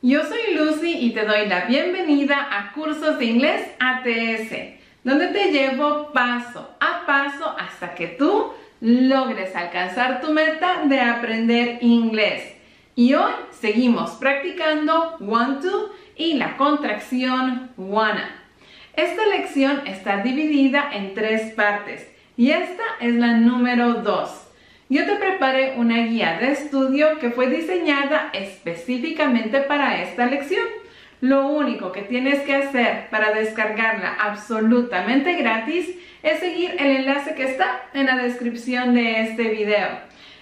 Yo soy Lucy y te doy la bienvenida a Cursos de Inglés ATS, donde te llevo paso a paso hasta que tú logres alcanzar tu meta de aprender inglés. Y hoy seguimos practicando want to y la contracción wanna. Esta lección está dividida en tres partes y esta es la número 2. Yo te preparé una guía de estudio que fue diseñada específicamente para esta lección. Lo único que tienes que hacer para descargarla absolutamente gratis es seguir el enlace que está en la descripción de este video.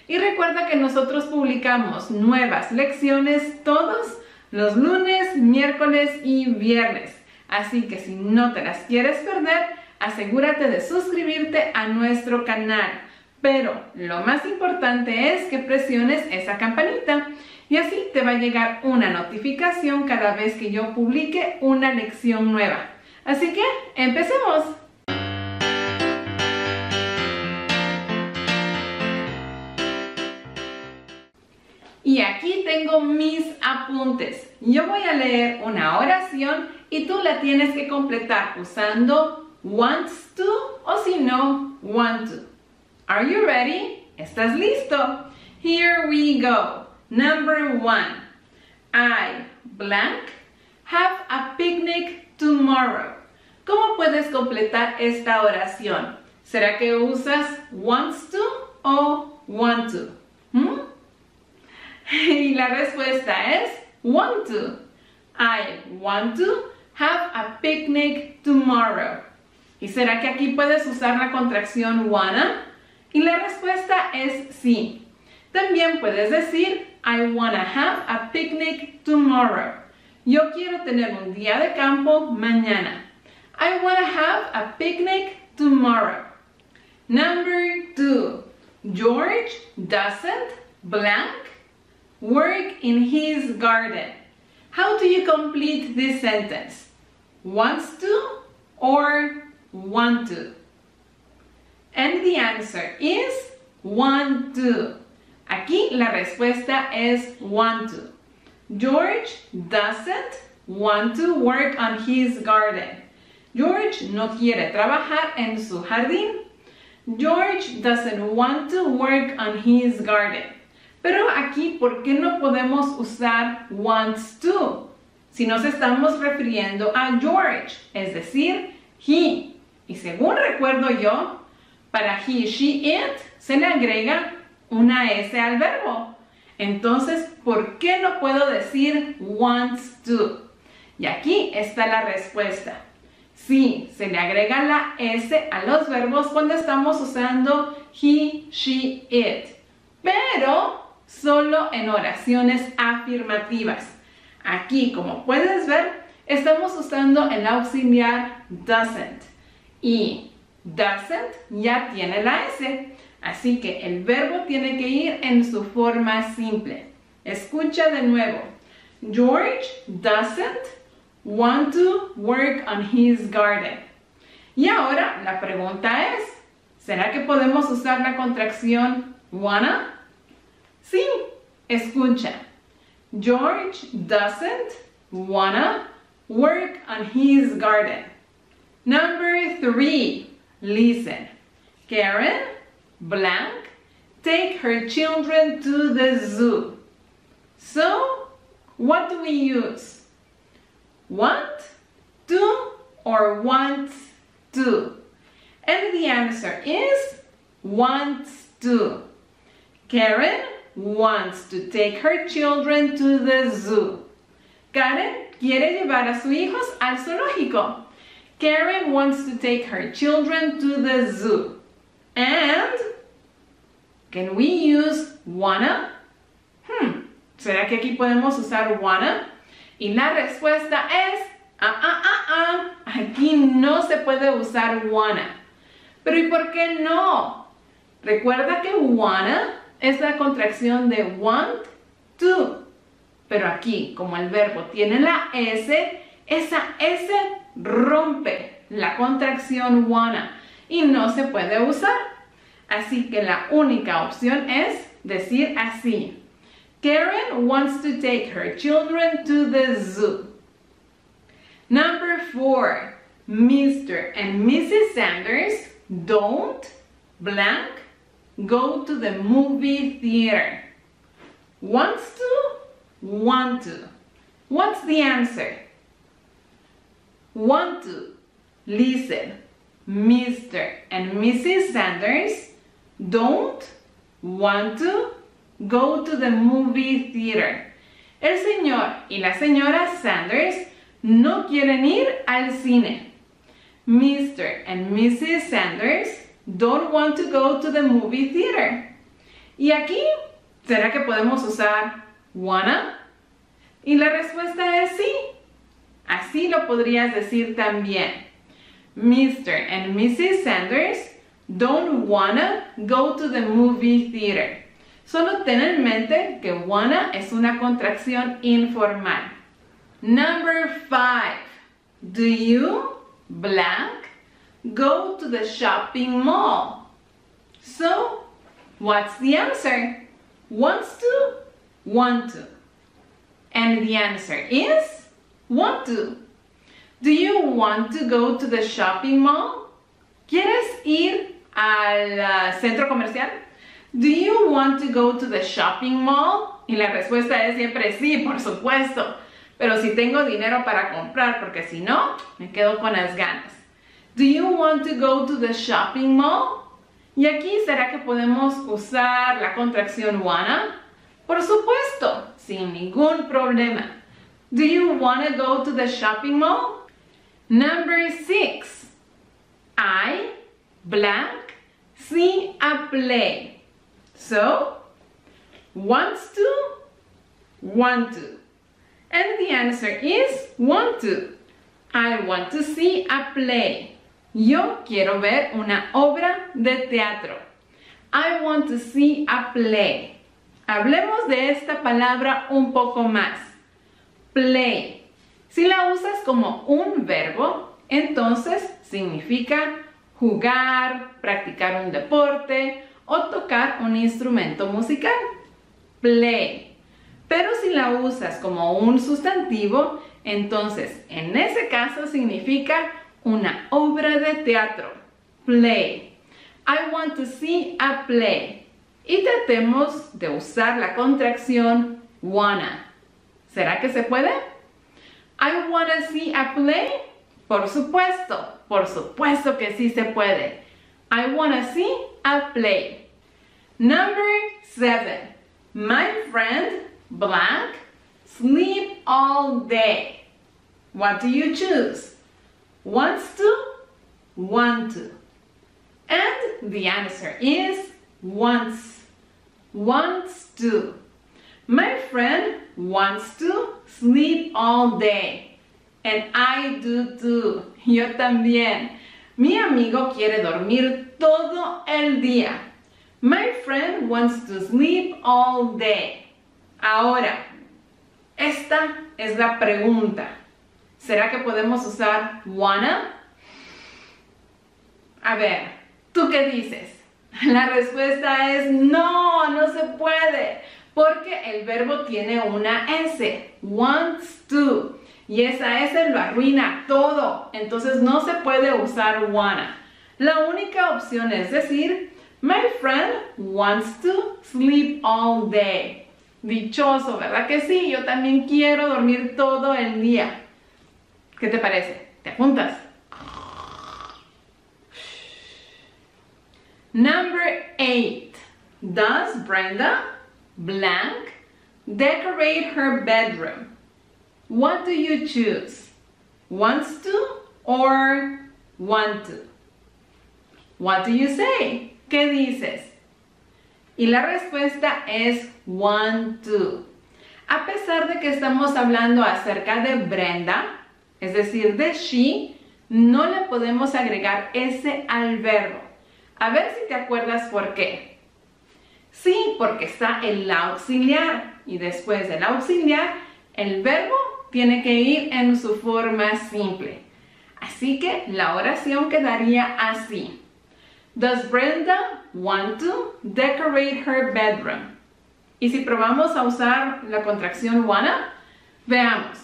Y recuerda que nosotros publicamos nuevas lecciones todos los lunes, miércoles y viernes. Así que si no te las quieres perder, asegúrate de suscribirte a nuestro canal pero lo más importante es que presiones esa campanita y así te va a llegar una notificación cada vez que yo publique una lección nueva. Así que, empecemos. Y aquí tengo mis apuntes. Yo voy a leer una oración y tú la tienes que completar usando wants to o si no, want to. Are you ready? ¿Estás listo? Here we go. Number one. I, blank, have a picnic tomorrow. ¿Cómo puedes completar esta oración? ¿Será que usas wants to o want to? ¿Mm? Y la respuesta es want to. I want to have a picnic tomorrow. ¿Y será que aquí puedes usar la contracción wanna? Y la respuesta es sí. También puedes decir, I wanna have a picnic tomorrow. Yo quiero tener un día de campo mañana. I wanna have a picnic tomorrow. Number two, George doesn't blank work in his garden. How do you complete this sentence? Wants to or want to? And the answer is want to. Aquí la respuesta es want to. George doesn't want to work on his garden. George no quiere trabajar en su jardín. George doesn't want to work on his garden. Pero aquí, ¿por qué no podemos usar wants to? Si nos estamos refiriendo a George, es decir, he. Y según recuerdo yo, para he, she, it se le agrega una S al verbo. Entonces, ¿por qué no puedo decir wants to? Y aquí está la respuesta. Sí, se le agrega la S a los verbos cuando estamos usando he, she, it. Pero solo en oraciones afirmativas. Aquí, como puedes ver, estamos usando el auxiliar doesn't. Y Doesn't ya tiene la S, así que el verbo tiene que ir en su forma simple. Escucha de nuevo. George doesn't want to work on his garden. Y ahora la pregunta es, ¿será que podemos usar la contracción wanna? Sí, escucha. George doesn't wanna work on his garden. Number three. Listen. Karen, blank, take her children to the zoo. So, what do we use? Want to or want to? And the answer is wants to. Karen wants to take her children to the zoo. Karen quiere llevar a sus hijos al zoológico. Karen wants to take her children to the zoo. And can we use wanna? Hmm, ¿será que aquí podemos usar wanna? Y la respuesta es ah, ah, ah, ah. Aquí no se puede usar wanna. Pero ¿y por qué no? Recuerda que wanna es la contracción de want to. Pero aquí, como el verbo tiene la S, esa S rompe la contracción wanna y no se puede usar. Así que la única opción es decir así. Karen wants to take her children to the zoo. Number four, Mr. and Mrs. Sanders don't blank go to the movie theater. Wants to, want to. What's the answer? Want to. Listen. Mr. and Mrs. Sanders don't want to go to the movie theater. El señor y la señora Sanders no quieren ir al cine. Mr. and Mrs. Sanders don't want to go to the movie theater. Y aquí, ¿será que podemos usar wanna? Y la respuesta es sí. Así lo podrías decir también. Mr. and Mrs. Sanders don't wanna go to the movie theater. Solo ten en mente que wanna es una contracción informal. Number five. Do you blank go to the shopping mall? So, what's the answer? Wants to, want to. And the answer is want to. Do you want to go to the shopping mall? ¿Quieres ir al uh, centro comercial? Do you want to go to the shopping mall? Y la respuesta es siempre sí, por supuesto. Pero si tengo dinero para comprar, porque si no, me quedo con las ganas. Do you want to go to the shopping mall? Y aquí será que podemos usar la contracción wanna? Por supuesto, sin ningún problema. Do you want to go to the shopping mall? Number six, I blank see a play. So, wants to, want to. And the answer is want to. I want to see a play. Yo quiero ver una obra de teatro. I want to see a play. Hablemos de esta palabra un poco más. Play. Si la usas como un verbo, entonces significa jugar, practicar un deporte o tocar un instrumento musical. Play. Pero si la usas como un sustantivo, entonces en ese caso significa una obra de teatro. Play. I want to see a play. Y tratemos de usar la contracción wanna. ¿Será que se puede? I wanna see a play? Por supuesto, por supuesto que sí se puede. I wanna see a play. Number seven. My friend blank sleep all day. What do you choose? Wants to, want to. And the answer is wants. Wants to. My friend wants to sleep all day. And I do too. Yo también. Mi amigo quiere dormir todo el día. My friend wants to sleep all day. Ahora, esta es la pregunta. ¿Será que podemos usar wanna? A ver, ¿tú qué dices? La respuesta es no, no se puede porque el verbo tiene una S, wants to, y esa S lo arruina todo, entonces no se puede usar wanna. La única opción es decir, my friend wants to sleep all day. Dichoso, ¿verdad que sí? Yo también quiero dormir todo el día. ¿Qué te parece? ¿Te apuntas? Number 8. Does Brenda blank decorate her bedroom? What do you choose? Wants to or want to? What do you say? ¿Qué dices? Y la respuesta es want to. A pesar de que estamos hablando acerca de Brenda, es decir, de she, no le podemos agregar ese al verbo. A ver si te acuerdas por qué. Sí, porque está el auxiliar y después del auxiliar el verbo tiene que ir en su forma simple. Así que la oración quedaría así. Does Brenda want to decorate her bedroom? Y si probamos a usar la contracción wanna, veamos.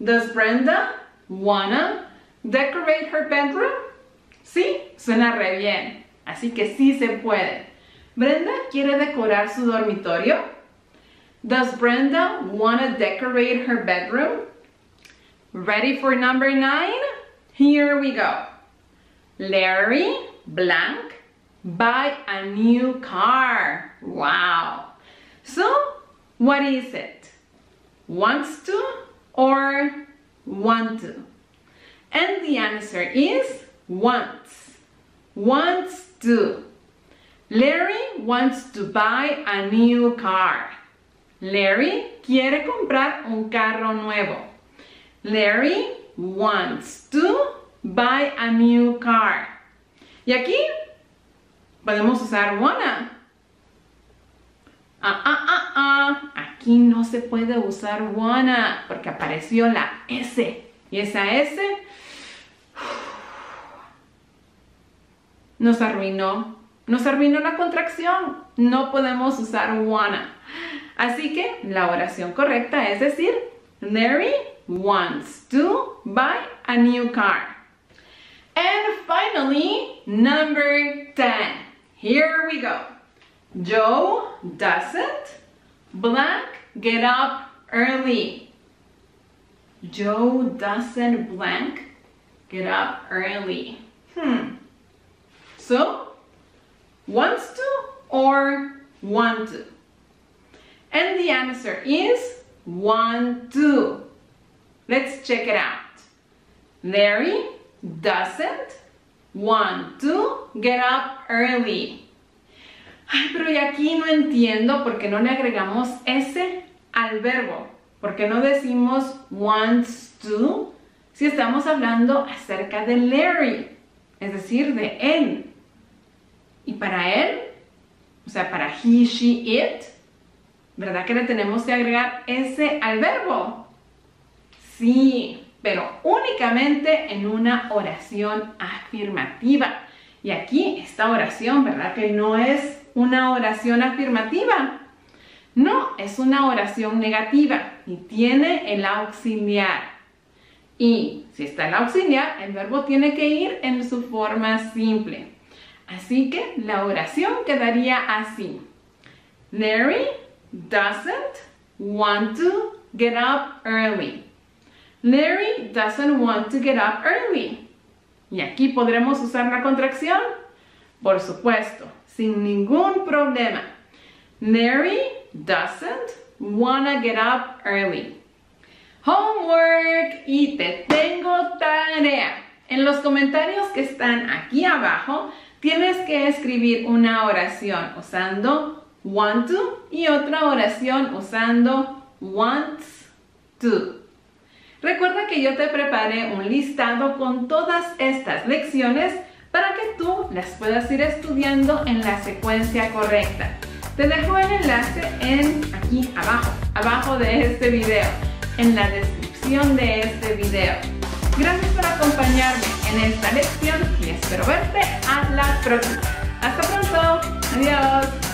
Does Brenda wanna decorate her bedroom? Sí, suena re bien. Así que sí se puede. ¿Brenda quiere decorar su dormitorio? Does Brenda wanna decorate her bedroom? Ready for number nine? Here we go. Larry blank buy a new car. Wow. So, what is it? Wants to or want to? And the answer is wants. Wants to. Larry wants to buy a new car. Larry quiere comprar un carro nuevo. Larry wants to buy a new car. Y aquí podemos usar wanna. Ah, ah, ah, ah. Aquí no se puede usar wanna porque apareció la S. Y esa S nos arruinó. Nos arruinó la contracción. No podemos usar wanna. Así que la oración correcta es decir, Larry wants to buy a new car. And finally, number 10. Here we go. Joe doesn't blank get up early. Joe doesn't blank get up early. Hmm. So, wants to or want to? And the answer is want to. Let's check it out. Larry doesn't want to get up early. Ay, pero aquí no entiendo por qué no le agregamos ese al verbo. ¿Por qué no decimos wants to si estamos hablando acerca de Larry? Es decir, de él. Y para él, o sea, para he, she, it, ¿verdad que le tenemos que agregar ese al verbo? Sí, pero únicamente en una oración afirmativa. Y aquí esta oración, ¿verdad? Que no es una oración afirmativa. No, es una oración negativa y tiene el auxiliar. Y si está el auxiliar, el verbo tiene que ir en su forma simple. Así que la oración quedaría así. Larry doesn't want to get up early. Larry doesn't want to get up early. Y aquí podremos usar la contracción. Por supuesto, sin ningún problema. Larry doesn't wanna get up early. Homework y te tengo tarea. En los comentarios que están aquí abajo tienes que escribir una oración usando want to y otra oración usando wants to. Recuerda que yo te preparé un listado con todas estas lecciones para que tú las puedas ir estudiando en la secuencia correcta. Te dejo el enlace en aquí abajo, abajo de este video, en la descripción de este video. Gracias por acompañarme en esta lección y espero verte a la próxima. Hasta pronto. Adiós.